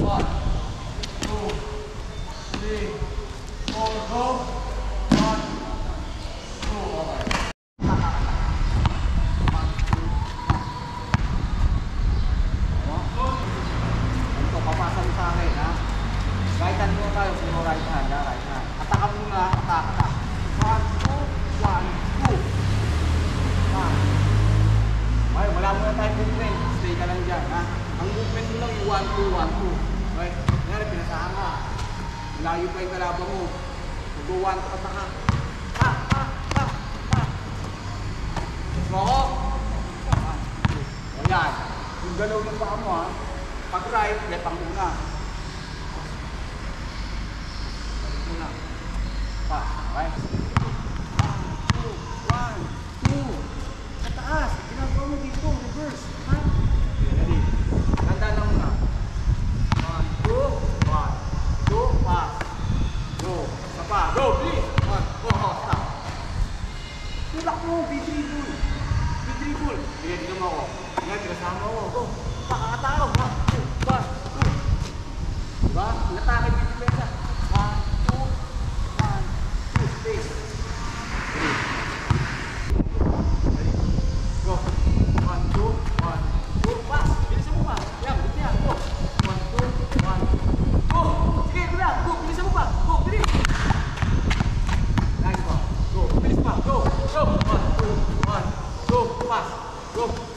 One, two, three, four, go. galaw ng paa mo ha. Pag right, left ang una. Balik muna. Pa, okay? 走。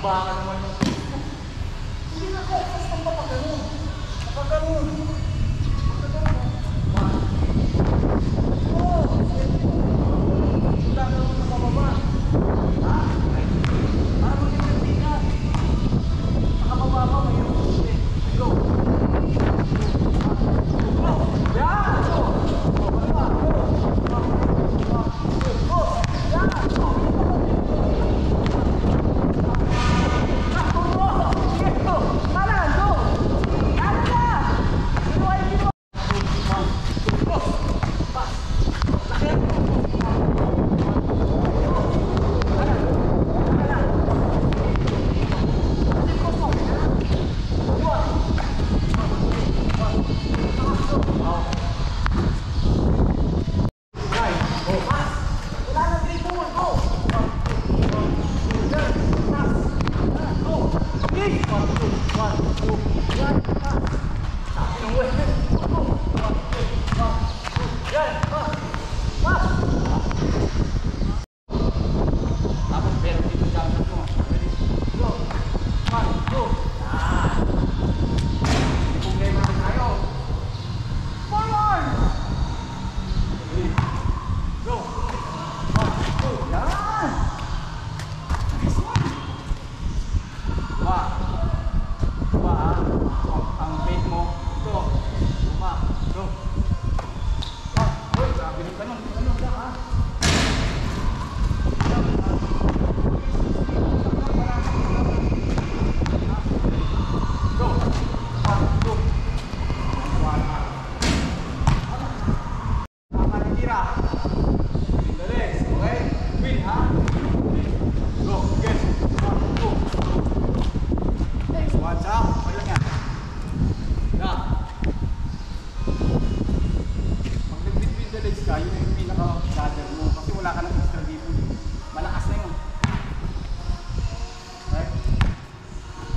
baka naman yung... Hindi na kaya, tapos nang papagano. Papagano.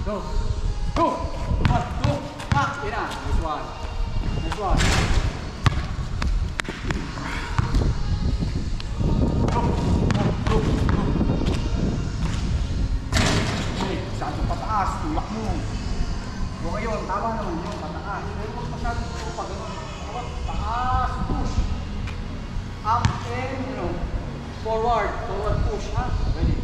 Go. Go. One, two, back. Ina. Nice one. Nice one. Go. One, two, two. Okay, masyadong pataas. Tulak mo. Okay yun, tama na yun. Pataas. Pero huwag masyadong tupa. Ganun. Taas. Push. Up and, you know, forward. Forward push, ha? Ready.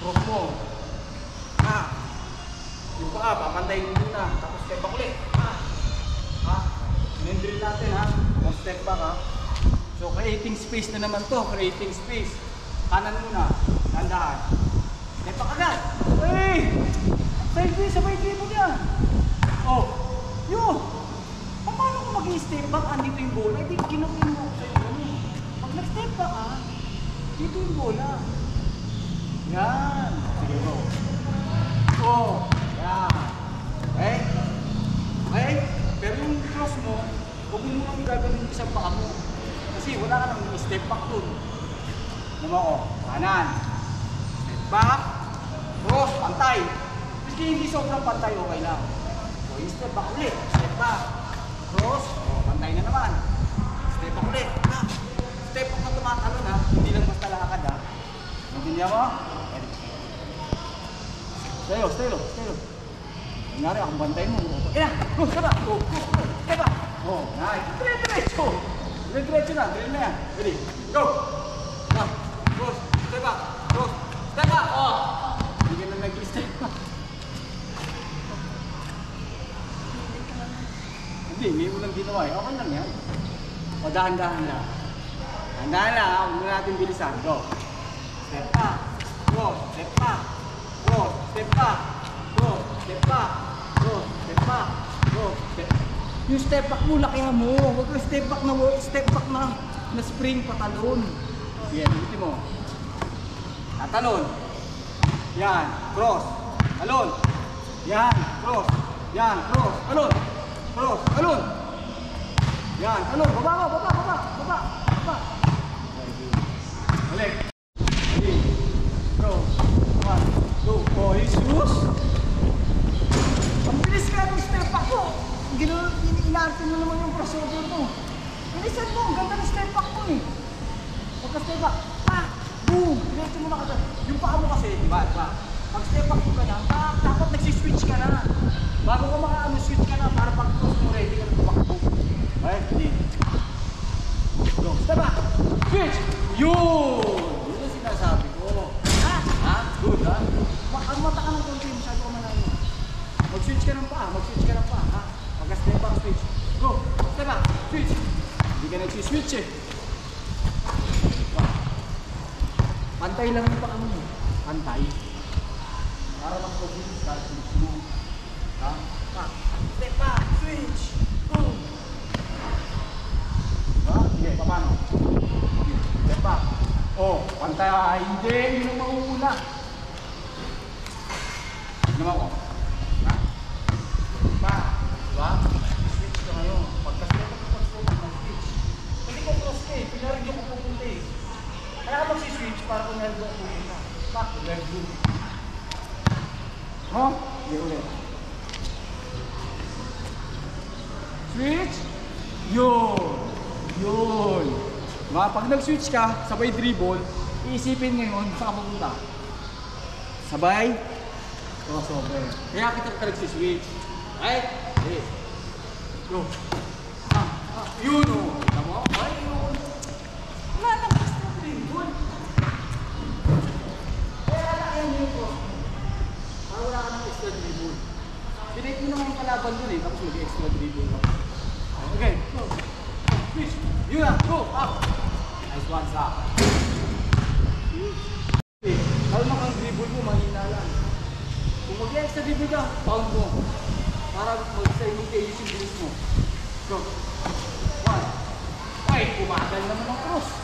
Cross mo. Ha. Yung paa, papantayin mo muna. Tapos step back ulit. Ha. Ha. Yun yung drill natin ha. One step back ha. So creating space na naman to. Creating space. Kanan muna. Dandahan. Step back agad. Hey! Side way, sabay mo yan. Oh. Yun. Paano kung mag-step back, andito yung bola? Hindi, ginukin mo sa'yo. Ganun. Pag nag-step back ha, dito yung bola. Yan. Sige, go. Oh, yan. Okay? Okay? Pero yung cross mo, huwag mo sa paa mo. Kasi wala ka nang step back dun. Ano ako? Kanan. Step back. Cross, pantay. Kasi hindi sobrang pantay, okay lang. O, yung step back ulit. Step back. Cross. O, pantay na naman. Step back ulit. Ha? Step back na tumatalon ha. Hindi lang basta lakad ha. Naintindihan mo? Stay low, stay low, stay low. Nangyari, akong bantay mo. Yan, go, saba. Go, go, go. Oh, nice. Dire-diretso. Dire-diretso. Dire na go. Now, cross, step back, cross, step back. Oh. Hindi na nag-step back. Hindi, may ulang ginawa eh. Okay lang yan. O, dahan-dahan lang. Dahan-dahan lang. Huwag mo natin bilisan. Go. Step back. Cross, step back. Cross, step back. Cross, step back. Cross, step back. Cross, Yung step back mo, lakihan mo. Huwag ka step back na step back na na spring patalon. Yan, ulitin mo. Tatalon. Yan, cross. Talon. Yan, cross. Yan, cross. Talon. Cross. Talon. Yan, talon. Baba baba, baba, baba, baba. Balik. Ready. Go. One, two. Oh, Jesus. Ang bilis ka ng step back mo. Gino, inaarte mo naman yung crossover mo. Bilisan mo, ang ganda ng step back mo eh. Pagka step back, pa, boom, diretso mo na ka Yung paa mo kasi, di ba, di ba? Pag step back ka na, pa, dapat nagsiswitch ka na. Bago ka makaano, switch ka na para pag cross mo ready ka na tumakbo. Okay, hindi. Go, step back, switch! Yun! Yun ang sinasabi ko. Ha? Ha? Good, ha? Ang mata ka ng konti, masyado ka malayo. Mag-switch ka ng paa, mag-switch ka ng paa, ha? Pagka step back, switch. Go, step back, switch. Hindi ka nagsiswitch eh. Pantay lang yung paa mo. eh. Pantay. Para mas mabilis ka, switch mo. Ha? Pa. Back, switch. Go. Ha? Sige, paano? Step back. Oh, pantay. Ah, hindi, yun ang mauuna. Ano ako? Ha? Pa. Diba? Switch ka ngayon. Pagka step back, pag back, switch. Hindi ko cross eh. Pinarin ko pupunta eh. Kaya ka magsiswitch para kung meron doon pupunta. Back to left. Ho? Hindi ulit. Switch. Yun. Yun. Diba? Pag nag-switch ka, sabay dribble, iisipin ngayon saan ka pupunta. Sabay. Crossover. Kaya kita ka nag-switch. Right? Okay. Go. Ah, ah. Yun o. Tama? Ay, yun. Wala nang basta dribble. Kaya lang yan yung cross. Para wala ka ng extra dribble. Pinake mo naman yung kalaban dun eh, tapos mag-extra dribble ka. Okay, go. Switch. Yun na, go, up. Nice one, stop. Okay, kalma kang dribble mo, mahina lang. Kung mag-extra dribble ka, pound mo. Para mag-simultaneous yung bilis mo. Go. One. Ay, pumagal naman ang cross.